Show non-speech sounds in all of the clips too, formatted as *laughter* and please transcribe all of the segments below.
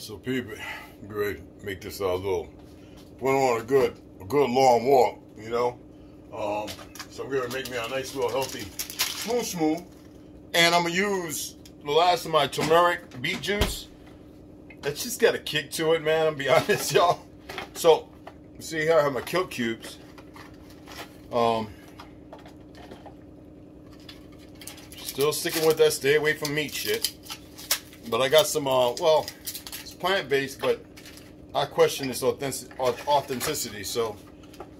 So people, great, make this a little, went on a good, a good long walk, you know. Um, so I'm gonna make me a nice little healthy smooth smooth. And I'm gonna use the last of my turmeric beet juice. It's just got a kick to it, man. I'm be *laughs* honest, y'all. So, see here I have my kilt cubes. Um, still sticking with that stay away from meat shit. But I got some, uh, well, plant-based, but I question its authenticity. So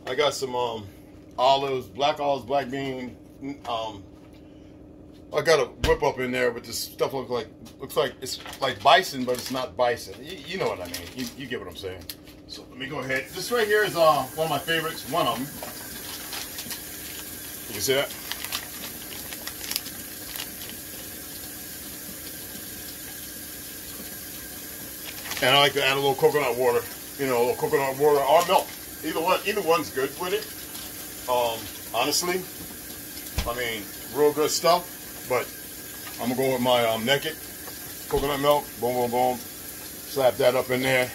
I got some um, olives, black olives, black bean. Um, I got a whip up in there, but this stuff looks like looks like it's like bison, but it's not bison. You, you know what I mean? You, you, get what I'm saying. So let me go ahead. This right here is uh, one of my favorites. One of them. You see that? And I like to add a little coconut water. You know, a little coconut water or milk. Either one, either one's good with it. Um, honestly, I mean, real good stuff. But I'm gonna go with my um, naked coconut milk. Boom, boom, boom. Slap that up in there.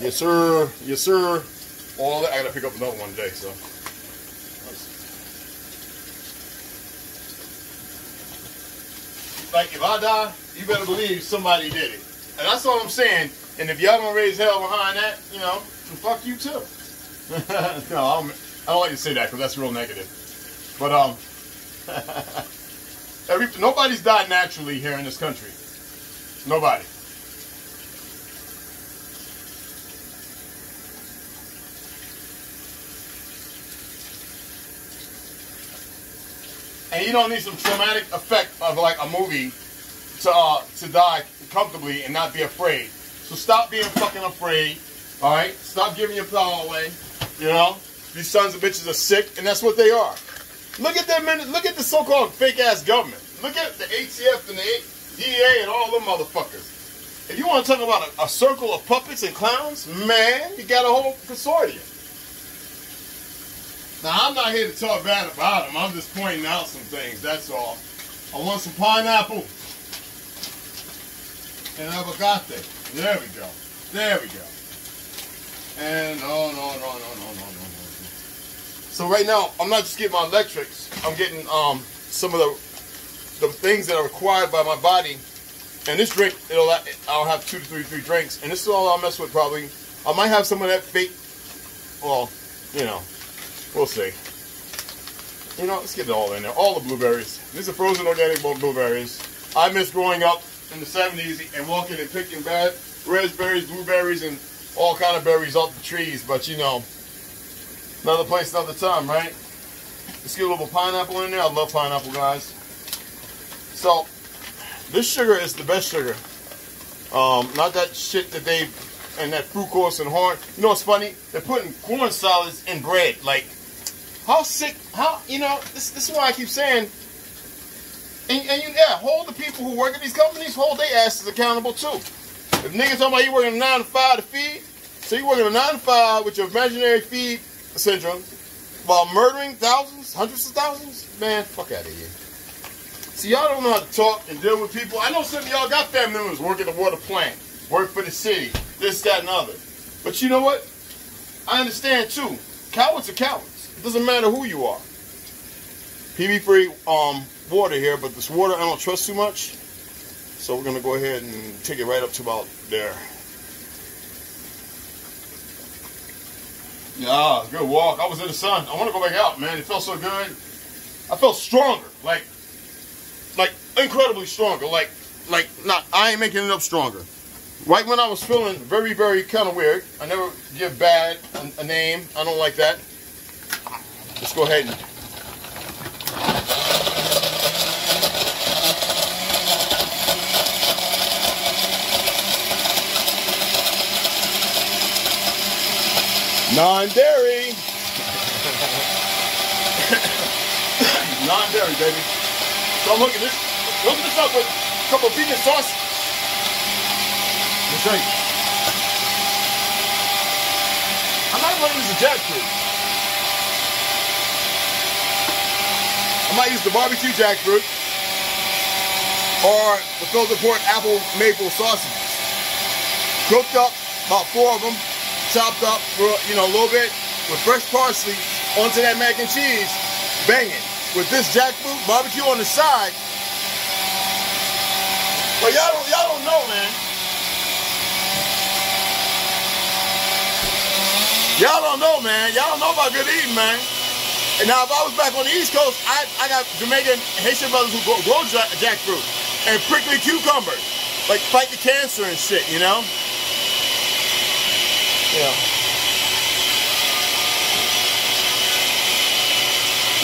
Yes, sir. Yes, sir. All that. I gotta pick up another one today. So. Like if I die, you better believe somebody did it. And that's all I'm saying. And if y'all gonna raise hell behind that, you know, fuck you too. *laughs* no, I don't, I don't like to say that because that's real negative. But um, *laughs* every nobody's died naturally here in this country. Nobody. And you don't need some traumatic effect of like a movie to uh, to die comfortably and not be afraid. So stop being fucking afraid. All right, stop giving your power away. You know, these sons of bitches are sick, and that's what they are. Look at them. Look at the so-called fake-ass government. Look at the ATF and the DEA and all them motherfuckers. If you want to talk about a, a circle of puppets and clowns, man, you got a whole consortium. Now, I'm not here to talk bad about them. I'm just pointing out some things. That's all. I want some pineapple and avocado. There we go. There we go. And no no no no no no no. So right now I'm not just getting my electrics. I'm getting um some of the the things that are required by my body. And this drink, it'll I'll have two to three three drinks, and this is all I'll mess with probably. I might have some of that fake. Well, you know, we'll see. You know, let's get it all in there. All the blueberries. These are frozen organic blueberries. I miss growing up in the 70s and walking and picking bad raspberries, blueberries, and all kind of berries off the trees. But you know, another place, another time, right? Let's get a little pineapple in there. I love pineapple, guys. So, this sugar is the best sugar. Um, not that shit that they, and that fructose and horn. You know what's funny? They're putting corn solids in bread. Like, how sick, how, you know, this, this is why I keep saying, and, and you, yeah, hold the people who work at these companies, hold their asses accountable too. If niggas talking about you working a 9 to 5 to feed, so you working a 9 to 5 with your imaginary feed syndrome while murdering thousands, hundreds of thousands? Man, fuck out of here. See, y'all don't know how to talk and deal with people. I know some of y'all got family members work at the water plant, work for the city, this, that, and other. But you know what? I understand too. Cowards are cowards. It doesn't matter who you are. PB free um, water here, but this water I don't trust too much. So we're gonna go ahead and take it right up to about there. Yeah, good walk. I was in the sun. I want to go back out, man. It felt so good. I felt stronger, like, like incredibly stronger. Like, like not. I ain't making it up stronger. Right when I was feeling very, very kind of weird. I never give bad a, a name. I don't like that. Let's go ahead and Non-dairy. Non-dairy, baby. So I'm hooking this, hooking this up with a couple of vegan sauce. Let me show. I might want to use the jackfruit. I might use the barbecue jackfruit or the Field Roast apple maple sausages. cooked up, about four of them, chopped up, for, you know, a little bit with fresh parsley onto that mac and cheese, banging. With this jackfruit barbecue on the side. But y'all don't, y'all don't know, man. Y'all don't know, man. Y'all don't know about good eating, man. And now, if I was back on the East Coast, I, I got Jamaican Haitian brothers who grow, jackfruit and prickly cucumbers, like fight the cancer and shit, you know? Yeah.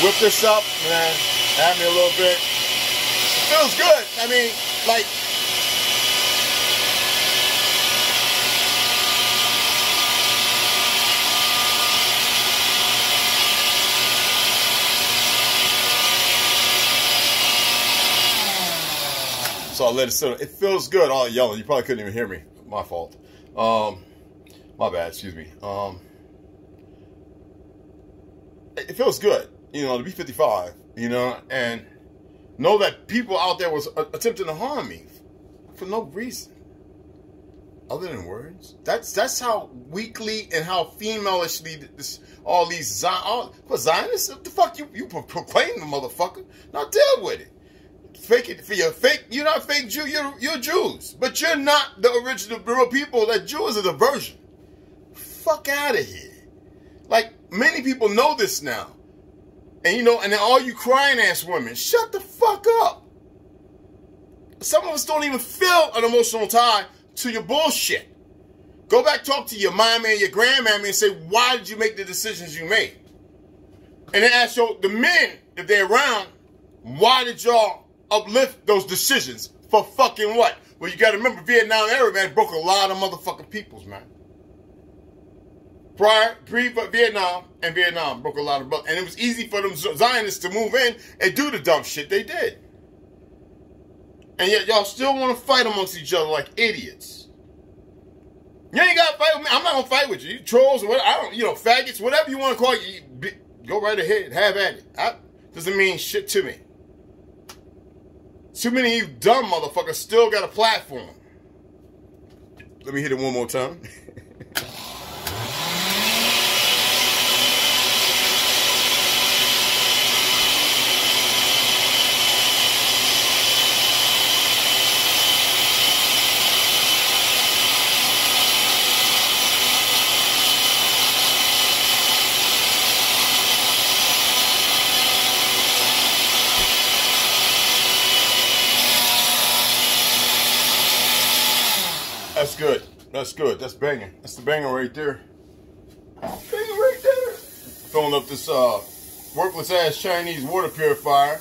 Whip this up, man. Add me a little bit. Feels good. I mean, like So I let it sit. It feels good. All yelling. You probably couldn't even hear me. My fault. Um, my bad. Excuse me. Um, it feels good, you know, to be 55, you know, and know that people out there was attempting to harm me for no reason other than words. That's that's how weakly and how femailishly this, all these Zion, all, for Zionists, the fuck you you proclaim the motherfucker. Now deal with it fake it for your fake. You're not fake Jew. You're you're Jews, but you're not the original real people. That Jew is a diversion. Fuck out of here. Like many people know this now, and you know, and then all you crying ass women, shut the fuck up. Some of us don't even feel an emotional tie to your bullshit. Go back, talk to your mom and your grandmammy and say, why did you make the decisions you made? And then ask your, the men, if they're around, why did y'all uplift those decisions for fucking what? Well, you got to remember, Vietnam era, man, broke a lot of motherfucking peoples, man. Prior, pre-Vietnam and Vietnam broke a lot of, and it was easy for them Zionists to move in and do the dumb shit they did. And yet y'all still want to fight amongst each other like idiots. You ain't got to fight with me. I'm not to fight with you. You trolls or whatever. I don't, you know, faggots, whatever you want to call it, you, go right ahead. Have at it. I, doesn't mean shit to me. Too many of you dumb motherfuckers still got a platform. Let me hit it one more time. *laughs* That's good. That's good. That's banging. That's the banger right there. Banger right there. Filling up this uh, worthless ass Chinese water purifier.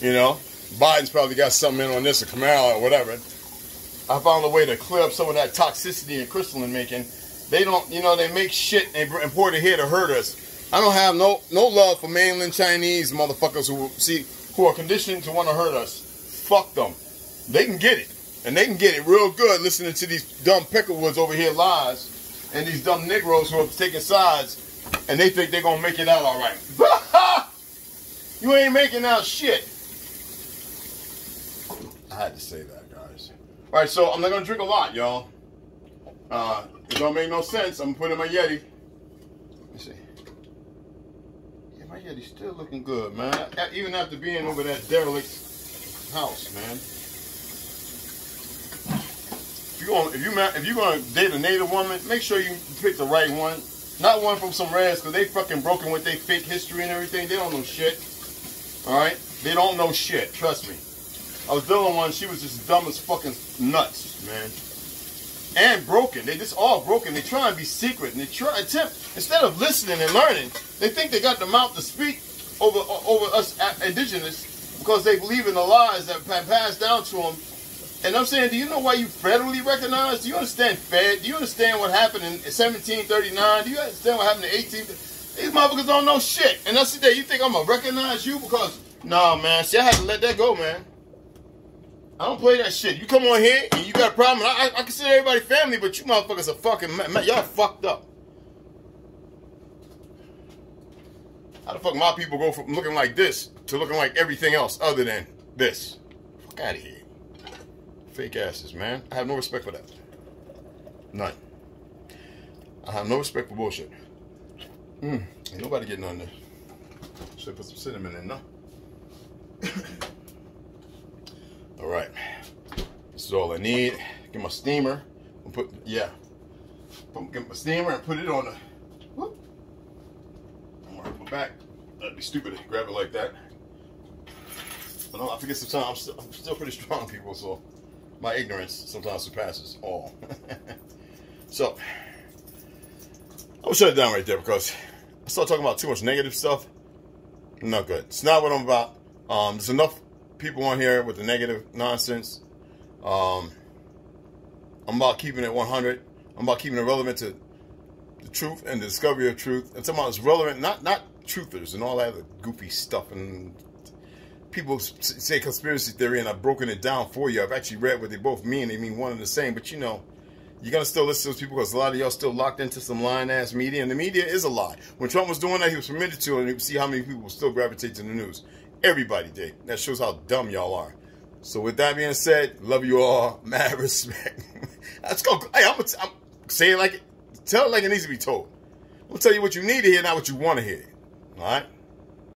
You know, Biden's probably got something in on this, a Kamala or whatever. I found a way to clear up some of that toxicity and crystalline making. They don't, you know, they make shit and import it here to hurt us. I don't have no no love for mainland Chinese motherfuckers who see who are conditioned to want to hurt us. Fuck them. They can get it. And they can get it real good listening to these dumb picklewoods over here lies and these dumb Negroes who are taking sides and they think they're going to make it out all right. *laughs* you ain't making out shit. I had to say that, guys. All right, so I'm not going to drink a lot, y'all. Uh, it don't make no sense. I'm putting in my Yeti. Let me see. Yeah, my Yeti's still looking good, man. Even after being over that derelict house, man you going if you if you're gonna date a native woman, make sure you pick the right one. Not one from some because they fucking broken with their fake history and everything. They don't know shit. Alright? They don't know shit. Trust me. I was dealing with one, she was just dumb as fucking nuts, man. And broken. They just all broken. They try and be secret. And they try attempt instead of listening and learning, they think they got the mouth to speak over over us indigenous because they believe in the lies that have passed down to them and I'm saying, do you know why you federally recognized? Do you understand Fed? Do you understand what happened in 1739? Do you understand what happened in 18? These motherfuckers don't know shit. And that's the day you think I'm gonna recognize you because nah, man. See, I had to let that go, man. I don't play that shit. You come on here and you got a problem. I, I, I consider everybody family, but you motherfuckers are fucking man. y'all fucked up. How the fuck my people go from looking like this to looking like everything else other than this? Fuck out of here. Fake asses, man. I have no respect for that. None. I have no respect for bullshit. Mm, ain't nobody getting on there. Should put some cinnamon in, no? *coughs* all right. This is all I need. Get my steamer. And put, yeah. Put, get my steamer and put it on the, whoop. I'm gonna my back. That'd be stupid to grab it like that. But no, I forget sometimes I'm still, I'm still pretty strong, people, so my ignorance sometimes surpasses all. *laughs* so, I'm gonna shut it down right there because I start talking about too much negative stuff. Not good. It's not what I'm about. Um, there's enough people on here with the negative nonsense. Um, I'm about keeping it 100. I'm about keeping it relevant to the truth and the discovery of truth. And about it's relevant, not not truthers and all that other goofy stuff and people say conspiracy theory and I've broken it down for you. I've actually read what they both mean. They mean one and the same. But you know, you're going to still listen to those people because a lot of y'all still locked into some lying ass media. And the media is a lie. When Trump was doing that, he was permitted to. And you see how many people still gravitate to the news. Everybody did. That shows how dumb y'all are. So with that being said, love you all. *laughs* Mad respect. *laughs* Let's go. Hey, I'm going to say it like it. Tell it like it needs to be told. I'm going to tell you what you need to hear, not what you want to hear. All right?